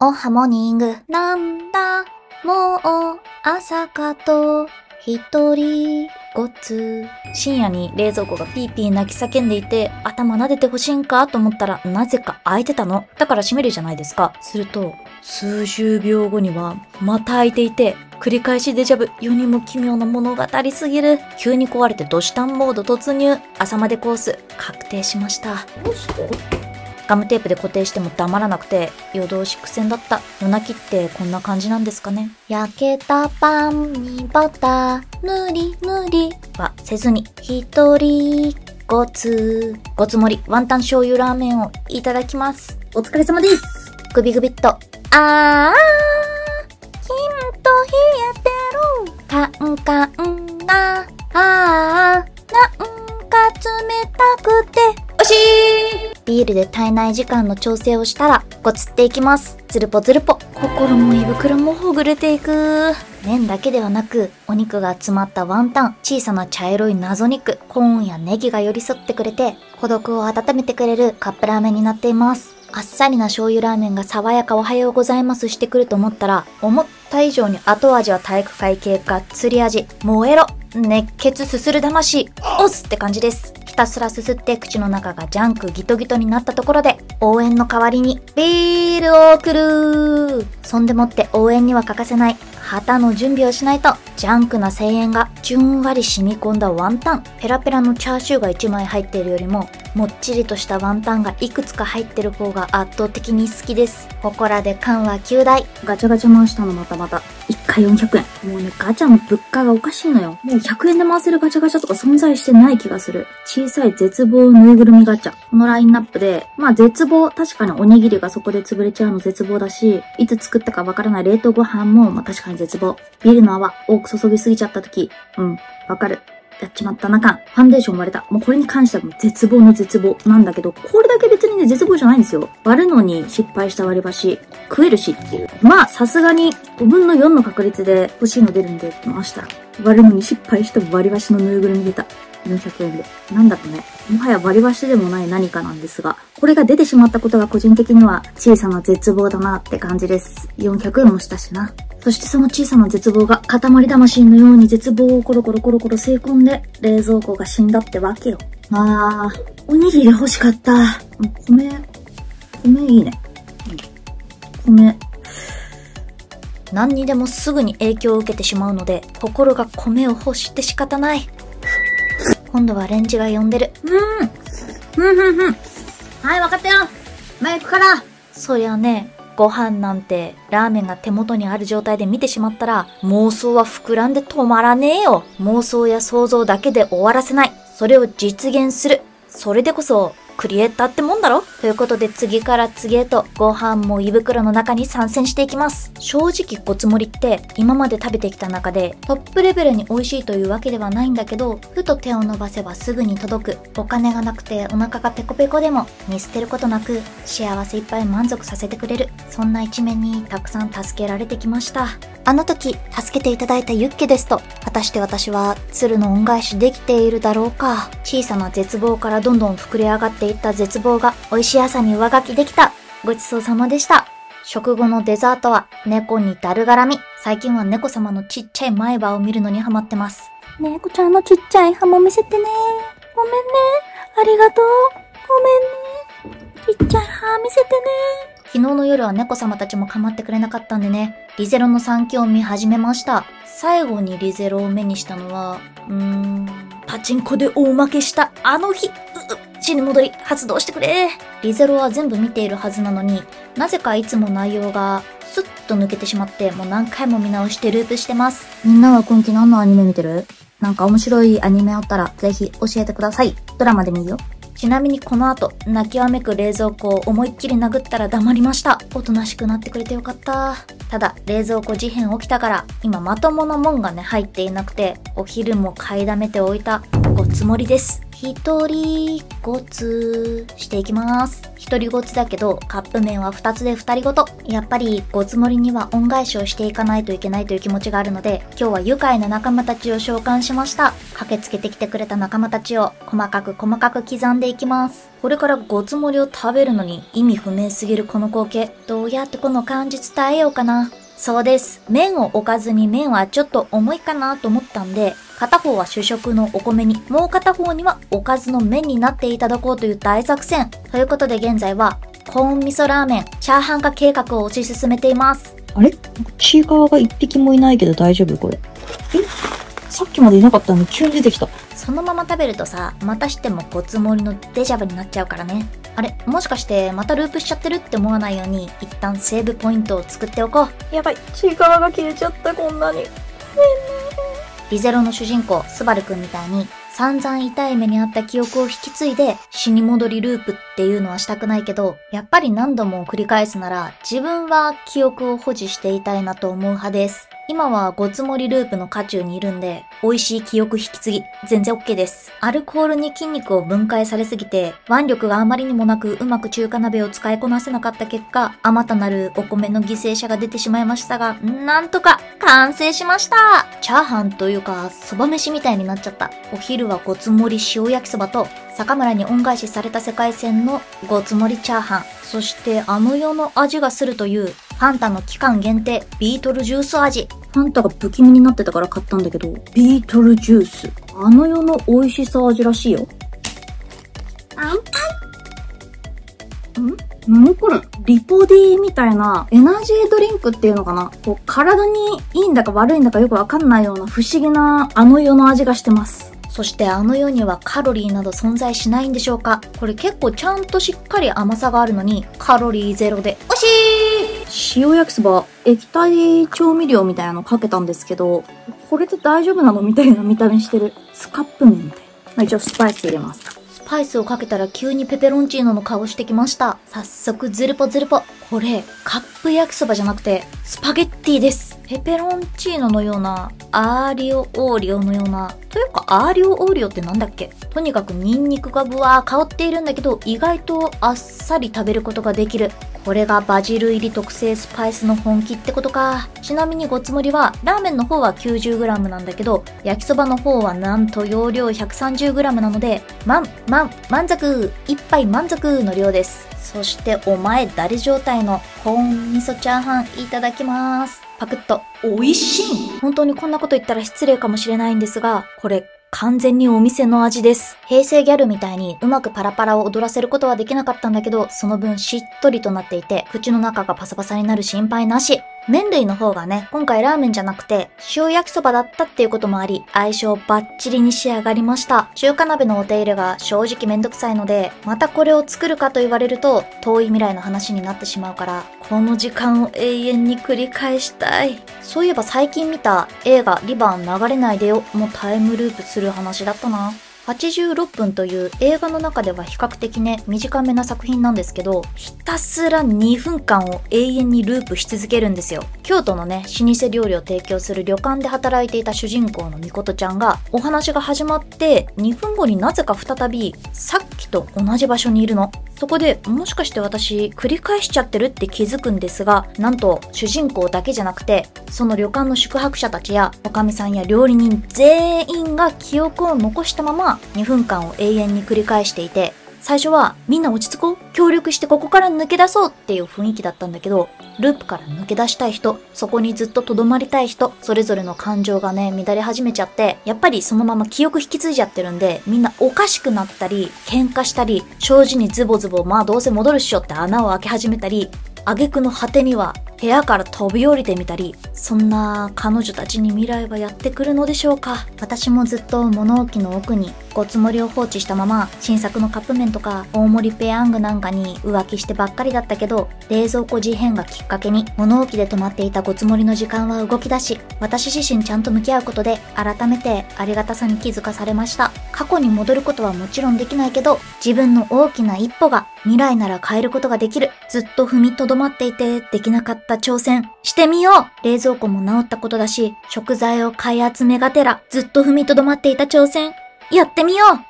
おはモニング。なんだ、もう、朝かと、一人、ごつ。深夜に冷蔵庫がピーピー泣き叫んでいて、頭撫でてほしいんかと思ったら、なぜか開いてたの。だから閉めるじゃないですか。すると、数十秒後には、また開いていて、繰り返しデジャブ、世にも奇妙な物語すぎる。急に壊れてドシタンモード突入。朝までコース、確定しました。ガムテープで固定しても黙らなくて、夜通し苦戦だった。夜泣きってこんな感じなんですかね。焼けたパンにバター、無理無理はせずに、一人、ごつ、ごつ盛り、ワンタン醤油ラーメンをいただきます。お疲れ様です。グビグビっと。あー、きんと冷えてる。カンカンが、あー、なんか冷たくて、おしいビールで体内時間の調整をしたら、ごつっていきます。つるぽつるぽ。心も胃袋もほぐれていく。麺だけではなく、お肉が詰まったワンタン、小さな茶色い謎肉、コーンやネギが寄り添ってくれて、孤独を温めてくれるカップラーメンになっています。あっさりな醤油ラーメンが爽やかおはようございますしてくると思ったら、思った以上に後味は体育会系がっつり味。燃えろ熱血すする魂押すって感じです。たすらすすって口の中がジャンクギトギトになったところで、応援の代わりにビールを送るそんでもって応援には欠かせない旗の準備をしないと、ジャンクな声援がじゅんわり染み込んだワンタン。ペラペラのチャーシューが1枚入っているよりも、もっちりとしたワンタンがいくつか入ってる方が圧倒的に好きです。ここらで缶は9台。ガチャガチャ回したのまたまた。1回400円。もうね、ガチャの物価がおかしいのよ。もう100円で回せるガチャガチャとか存在してない気がする。小さい絶望ぬいぐるみガチャ。このラインナップで、まあ絶望、確かにおにぎりがそこで潰れちゃうの絶望だし、いつ作ったかわからない冷凍ご飯も、まあ確かに絶望。ビールの泡、多く注ぎすぎちゃった時、うん、わかる。やっちまったな感。ファンデーション割れた。もうこれに関してはもう絶望の絶望なんだけど、これだけ別にね、絶望じゃないんですよ。割るのに失敗した割り箸、食えるしっていう。まあ、さすがに5分の4の確率で欲しいの出るんで、回したら。割るのに失敗しても割り箸のぬいぐるみ出た。400円で。なんだとね、もはや割り箸でもない何かなんですが、これが出てしまったことが個人的には小さな絶望だなって感じです。400円もしたしな。そしてその小さな絶望が塊魂のように絶望をコロコロコロコロ吸い込んで、冷蔵庫が死んだってわけよ。あー、おにぎり欲しかった。米、米いいね。うん、米、何にでもすぐに影響を受けてしまうので、心が米を欲して仕方ない。今度はレンジが呼んでる。うん。ふんふんふん。はい、わかったよ。前行くから。そりゃね、ご飯なんてラーメンが手元にある状態で見てしまったら妄想は膨らんで止まらねえよ。妄想や想像だけで終わらせない。それを実現する。それでこそクリエイターってもんだろ？ということで次から次へとご飯も胃袋の中に参戦していきます。正直ごつ盛りって今まで食べてきた中でトップレベルに美味しいというわけではないんだけど、ふと手を伸ばせばすぐに届く。お金がなくてお腹がペコペコでも見捨てることなく幸せいっぱい満足させてくれる。そんな一面にたくさん助けられてきました。あの時助けていただいたユッケですと、果たして私は鶴の恩返しできているだろうか。小さな絶望からどんどん膨れ上がっていった絶望が美味しい朝に上書きできた。ごちそうさまでした。食後のデザートは猫にだるがらみ。最近は猫様のちっちゃい前歯を見るのにハマってます。猫ちゃんのちっちゃい歯も見せてね。ごめんね。ありがとう。ごめんね。ちっちゃい歯見せてね。昨日の夜は猫様たちも構ってくれなかったんでね、リゼロの3期を見始めました。最後にリゼロを目にしたのは、うーん、パチンコで大負けしたあの日。う、う、死に戻り、発動してくれ。リゼロは全部見ているはずなのに、なぜかいつも内容がスッと抜けてしまって、もう何回も見直してループしてます。みんなは今期何のアニメ見てる？なんか面白いアニメあったらぜひ教えてください。ドラマでもいいよ。ちなみにこの後、泣きわめく冷蔵庫を思いっきり殴ったら黙りました。おとなしくなってくれてよかった。ただ、冷蔵庫事変起きたから、今まともなもんがね、入っていなくて、お昼も買いだめておいた、ごつもりです。一人ごつしていきます。一人ごつだけど、カップ麺は二つで二人ごと。やっぱり、ごつ盛りには恩返しをしていかないといけないという気持ちがあるので、今日は愉快な仲間たちを召喚しました。駆けつけてきてくれた仲間たちを、細かく細かく刻んでいきます。これからごつ盛りを食べるのに意味不明すぎるこの光景。どうやってこの感じ伝えようかな。そうです。麺を置かずに麺はちょっと重いかなと思ったんで、片方は主食のお米に、もう片方にはおかずの麺になっていただこうという大作戦。ということで現在は、コーン味噌ラーメン、チャーハン化計画を推し進めています。あれ？チーカーが一匹もいないけど大丈夫？これ。え？さっきまでいなかったのに急に出てきた。そのまま食べるとさ、またしてもごつ盛りのデジャブになっちゃうからね。あれ？もしかしてまたループしちゃってるって思わないように、一旦セーブポイントを作っておこう。やばい、チーカーが消えちゃった、こんなに。リゼロの主人公、スバルくんみたいに、散々痛い目にあった記憶を引き継いで、死に戻りループっていうのはしたくないけど、やっぱり何度も繰り返すなら、自分は記憶を保持していたいなと思う派です。今はごつ盛りループの渦中にいるんで、美味しい記憶引き継ぎ、全然 OK です。アルコールに筋肉を分解されすぎて、腕力があまりにもなくうまく中華鍋を使いこなせなかった結果、あまたなるお米の犠牲者が出てしまいましたが、なんとか完成しましたチャーハンというか、そば飯みたいになっちゃった。お昼はごつ盛り塩焼きそばと、坂村に恩返しされた世界線のごつ盛りチャーハン。そしてあの世の味がするという、ァンタの期間限定ビートルジュース味。ファンタが不気味になってたから買ったんだけど、ビートルジュース。あの世の美味しさ味らしいよ。あんん？何これ？リポディみたいなエナジードリンクっていうのかな？こう体にいいんだか悪いんだかよくわかんないような不思議なあの世の味がしてます。そしてあの世にはカロリーなど存在しないんでしょうか？これ結構ちゃんとしっかり甘さがあるのに、カロリーゼロで、惜しい塩焼きそば、液体調味料みたいなのかけたんですけど、これで大丈夫なのみたいな見た目してる。スカップ麺みたいな。まあ一応スパイス入れます。スパイスをかけたら急にペペロンチーノの顔してきました。早速ズルポズルポ。これ、カップ焼きそばじゃなくて、スパゲッティです。ペペロンチーノのような、アーリオオーリオのような、というかアーリオオーリオってなんだっけ？とにかくニンニクがぶわー香っているんだけど、意外とあっさり食べることができる。これがバジル入り特製スパイスの本気ってことか。ちなみにごつ盛りは、ラーメンの方は 90g なんだけど、焼きそばの方はなんと容量 130g なので、満、満、満足一杯満足の量です。そして、お前誰状態のコーン味噌チャーハンいただきます。パクッと。美味しい本当にこんなこと言ったら失礼かもしれないんですが、これ、完全にお店の味です。平成ギャルみたいにうまくパラパラを踊らせることはできなかったんだけど、その分しっとりとなっていて、口の中がパサパサになる心配なし。麺類の方がね、今回ラーメンじゃなくて、塩焼きそばだったっていうこともあり、相性バッチリに仕上がりました。中華鍋のお手入れが正直めんどくさいので、またこれを作るかと言われると、遠い未来の話になってしまうから、この時間を永遠に繰り返したい。そういえば最近見た映画リバン流れないでよもうタイムループする話だったな。86分という映画の中では比較的ね、短めな作品なんですけど、ひたすら2分間を永遠にループし続けるんですよ。京都のね、老舗料理を提供する旅館で働いていた主人公のみことちゃんが、お話が始まって2分後になぜか再び、さっきと同じ場所にいるの。そこでもしかして私繰り返しちゃってるって気づくんですが、なんと主人公だけじゃなくて、その旅館の宿泊者たちや、おかみさんや料理人全員が記憶を残したまま2分間を永遠に繰り返していて、最初はみんな落ち着こう協力してここから抜け出そうっていう雰囲気だったんだけど、ループから抜け出したい人、そこにずっと留まりたい人、それぞれの感情がね、乱れ始めちゃって、やっぱりそのまま記憶引き継いじゃってるんで、みんなおかしくなったり、喧嘩したり、障子にズボズボ、まあどうせ戻るっしょって穴を開け始めたり、挙句の果てには部屋から飛び降りてみたり、そんな彼女たちに未来はやってくるのでしょうか私もずっと物置の奥にごつ盛りを放置したまま、新作のカップ麺とか大盛りペヤングなんかに浮気してばっかりだったけど、冷蔵庫事変がきっかけに物置で止まっていたごつ盛りの時間は動き出し、私自身ちゃんと向き合うことで改めてありがたさに気づかされました。過去に戻ることはもちろんできないけど、自分の大きな一歩が未来なら変えることができる。ずっと踏みとどまっていてできなかった挑戦。してみよう冷蔵庫も治ったことだし、食材を買い集めがてら、ずっと踏みとどまっていた挑戦。やってみよう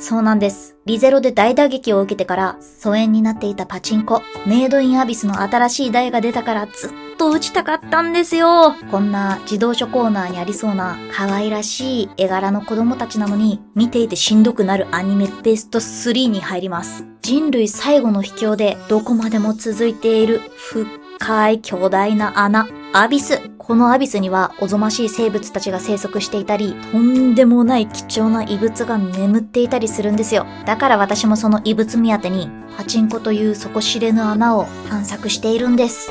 そうなんです。リゼロで大打撃を受けてから疎遠になっていたパチンコ、メイドインアビスの新しい台が出たからずっと打ちたかったんですよ。こんな自動書コーナーにありそうな可愛らしい絵柄の子供たちなのに見ていてしんどくなるアニメベスト3に入ります。人類最後の秘境でどこまでも続いている深い巨大な穴、アビス。このアビスにはおぞましい生物たちが生息していたり、とんでもない貴重な異物が眠っていたりするんですよ。だから私もその異物目当てに、パチンコという底知れぬ穴を探索しているんです。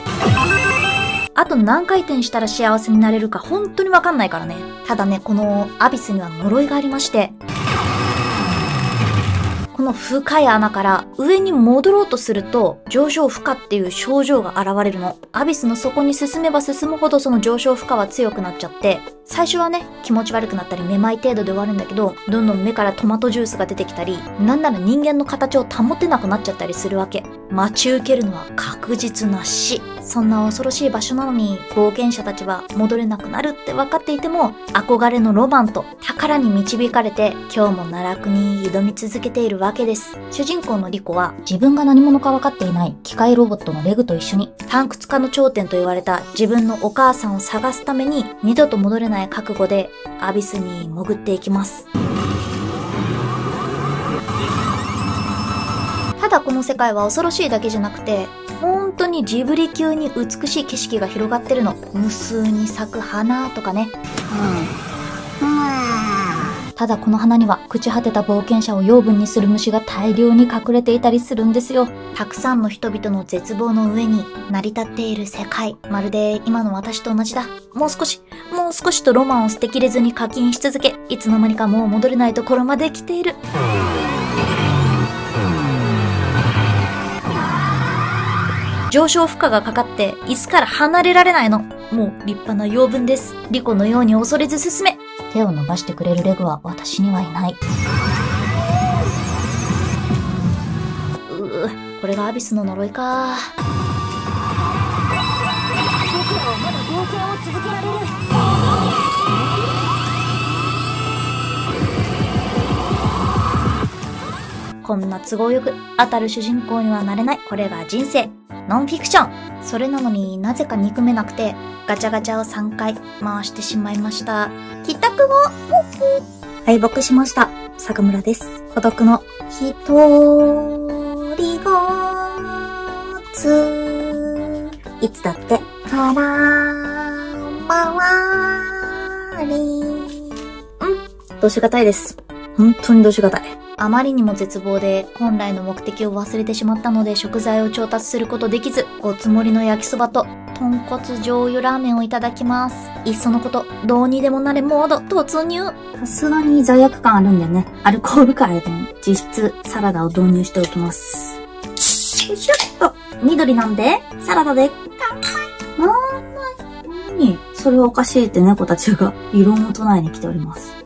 あと何回転したら幸せになれるか本当にわかんないからね。ただね、このアビスには呪いがありまして、この深い穴から上に戻ろうとすると上昇負荷っていう症状が現れるの。アビスの底に進めば進むほどその上昇負荷は強くなっちゃって、最初はね、気持ち悪くなったりめまい程度で終わるんだけど、どんどん目からトマトジュースが出てきたり、なんなら人間の形を保てなくなっちゃったりするわけ。待ち受けるのは確実な死。そんな恐ろしい場所なのに、冒険者たちは戻れなくなるって分かっていても、憧れのロマンと宝に導かれて、今日も奈落に挑み続けているわけです。主人公のリコは、自分が何者か分かっていない機械ロボットのレグと一緒に、探掘家の頂点と言われた自分のお母さんを探すために、二度と戻れない覚悟で、アビスに潜っていきます。ただこの世界は恐ろしいだけじゃなくて、本当にジブリ級に美しい景色が広がってるの。無数に咲く花とかね。ただこの花には朽ち果てた冒険者を養分にする虫が大量に隠れていたりするんですよ。たくさんの人々の絶望の上に成り立っている世界。まるで今の私と同じだ。もう少し、もう少しとロマンを捨てきれずに課金し続け、いつの間にかもう戻れないところまで来ている。上昇負荷がかかって椅子から離れられないの。もう立派な養分です。リコのように恐れず進め。手を伸ばしてくれるレグは私にはいない。うぅ、これがアビスの呪いか。こんな都合よく当たる主人公にはなれない。これが人生。ノンフィクション。それなのになぜか憎めなくて、ガチャガチャを3回回してしまいました。帰宅後敗北しました。坂村です。孤独の一人ごつ。いつだって空回り。うん。どうしがたいです。本当にどうしがたい。あまりにも絶望で本来の目的を忘れてしまったので食材を調達することできず、おつもりの焼きそばと豚骨醤油ラーメンをいただきます。いっそのこと、どうにでもなれモード突入。さすがに罪悪感あるんでね、アルコールからでも実質サラダを導入しておきます。よいしょっと、緑なんで、サラダで乾杯それはおかしいって猫たちが異論を唱えに来ております。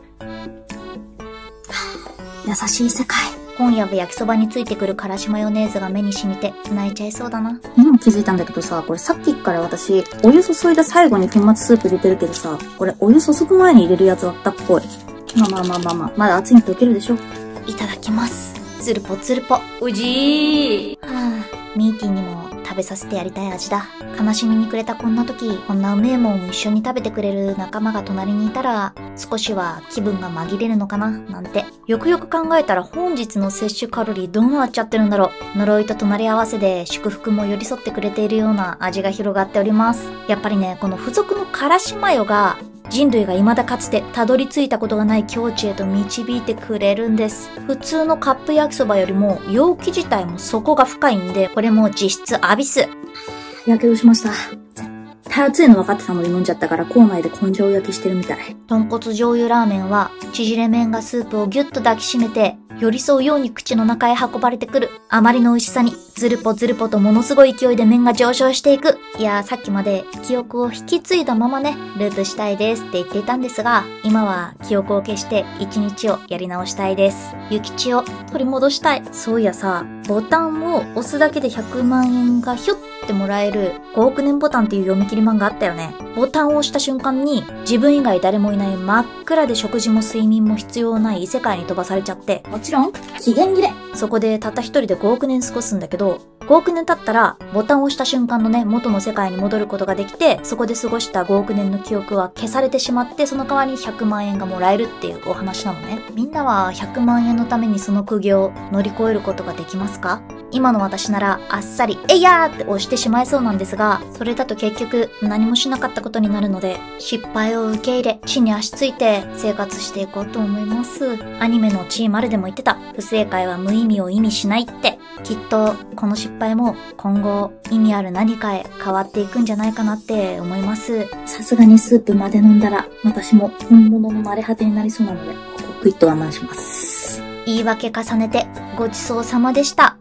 優しい世界。今夜は焼きそばについてくるからしマヨネーズが目に染みて泣いちゃいそうだな。今気づいたんだけどさ、これさっきから私、お湯注いだ最後に粉末スープ入れてるけどさ、これお湯注ぐ前に入れるやつだったっぽい。まあまあまあまあまあ、まだ熱いに溶けるでしょ。いただきます。つるぽつるぽ。うじー。はあ、ミーティーにも食べさせてやりたい味だ。悲しみに暮れたこんな時、こんなうめえもんを一緒に食べてくれる仲間が隣にいたら、少しは気分が紛れるのかな、なんて。よくよく考えたら本日の摂取カロリーどうなっちゃってるんだろう。呪いと隣り合わせで祝福も寄り添ってくれているような味が広がっております。やっぱりね、この付属のからしマヨが人類が未だかつてたどり着いたことがない境地へと導いてくれるんです。普通のカップ焼きそばよりも容器自体も底が深いんで、これも実質アビス。やけどしました。絶対熱いの分かってたのに飲んじゃったから、口内で根性焼きしてるみたい。豚骨醤油ラーメンは、縮れ麺がスープをぎゅっと抱きしめて、寄り添うように口の中へ運ばれてくる。あまりの美味しさに、ずるぽずるぽとものすごい勢いで麺が上昇していく。いやー、さっきまで記憶を引き継いだままね、ループしたいですって言っていたんですが、今は記憶を消して一日をやり直したいです。諭吉を取り戻したい。そういやさ、ボタンを押すだけで100万円がひょっってもらえる5億年ボタンっていう読み切り漫画あったよね。ボタンを押した瞬間に自分以外誰もいない真っ暗で食事も睡眠も必要ない異世界に飛ばされちゃって、もちろん、期限切れ。そこでたった一人で5億年過ごすんだけど、5億年経ったら、ボタンを押した瞬間のね、元の世界に戻ることができて、そこで過ごした5億年の記憶は消されてしまって、その代わり100万円がもらえるっていうお話なのね。みんなは100万円のためにその苦行を乗り越えることができますか？今の私ならあっさり、えいやーって押してしまいそうなんですが、それだと結局何もしなかったことになるので、失敗を受け入れ、地に足ついて生活していこうと思います。アニメのチーマルでも言ってた、不正解は無意味を意味しないって。きっと、この失敗も今後意味ある何かへ変わっていくんじゃないかなって思います。さすがにスープまで飲んだら、私も本物の慣れ果てになりそうなので、ここクイッと我慢します。言い訳重ねてごちそうさまでした。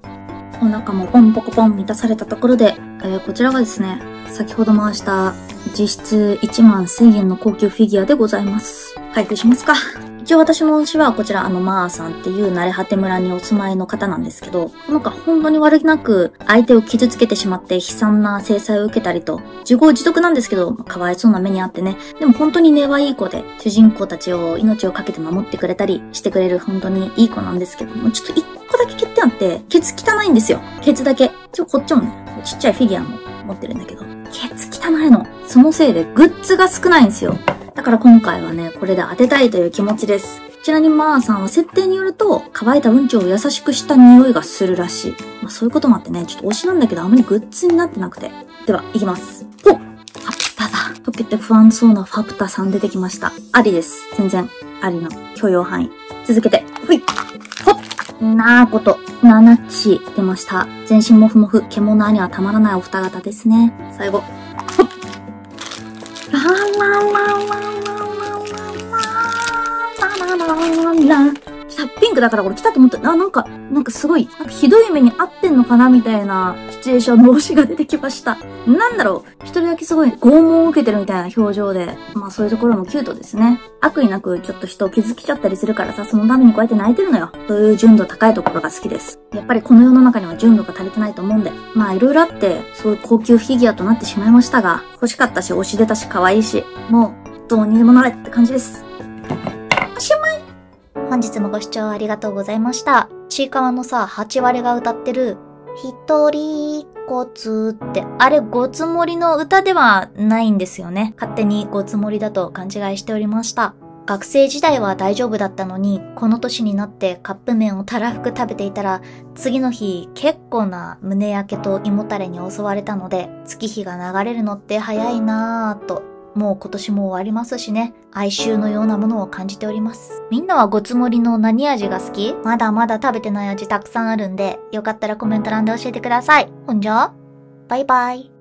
お腹もポンポコポン満たされたところで、えーこちらがですね、先ほど回した実質1万1000円の高級フィギュアでございます。開封しますか。一応私の推しはこちらあのマーさんっていう慣れ果て村にお住まいの方なんですけど、なんか本当に悪気なく相手を傷つけてしまって悲惨な制裁を受けたりと、自業自得なんですけど、かわいそうな目にあってね、でも本当に根はいい子で、主人公たちを命をかけて守ってくれたりしてくれる本当にいい子なんですけども、ちょっと一個だけ欠点あって、ケツ汚いんですよ。ケツだけ。ちょ、こっちもね、ちっちゃいフィギュアも持ってるんだけど、ケツ汚いの。そのせいでグッズが少ないんですよ。だから今回はね、これで当てたいという気持ちです。ちなみにマーさんは設定によると、乾いたうんちを優しくした匂いがするらしい。まあそういうこともあってね、ちょっと推しなんだけどあまりグッズになってなくて。では、いきます。おファプタだ。溶けて不安そうなファプタさん出てきました。ありです。全然、ありの許容範囲。続けて、ほい。なーこと、ななっち出ました。全身もふもふ、獣にはたまらないお二方ですね。最後、ララララララララララララ来た、ピンクだからこれ来たと思った。あ、なんか、なんかすごい、なんかひどい目に遭ってんのかなみたいなシチュエーションの推しが出てきました。なんだろう、一人だけすごい拷問を受けてるみたいな表情で、まあそういうところもキュートですね。悪意なくちょっと人を傷つけちゃったりするからさ、そのためにこうやって泣いてるのよ。そういう純度高いところが好きです。やっぱりこの世の中には純度が足りてないと思うんで。まあいろいろあって、そういう高級フィギュアとなってしまいましたが、欲しかったし、推し出たし、可愛いし、もう、どうにでもなれって感じです。おしまい本日もご視聴ありがとうございました。ちいかわのさ、8割が歌ってる、ひとりごつって、あれごつ盛りの歌ではないんですよね。勝手にごつ盛りだと勘違いしておりました。学生時代は大丈夫だったのに、この年になってカップ麺をたらふく食べていたら、次の日結構な胸焼けと胃もたれに襲われたので、月日が流れるのって早いなぁともう今年も終わりますしね、哀愁のようなものを感じております。みんなはごつ盛りの何味が好き？まだまだ食べてない味たくさんあるんで、よかったらコメント欄で教えてください。ほんじゃ？バイバイ。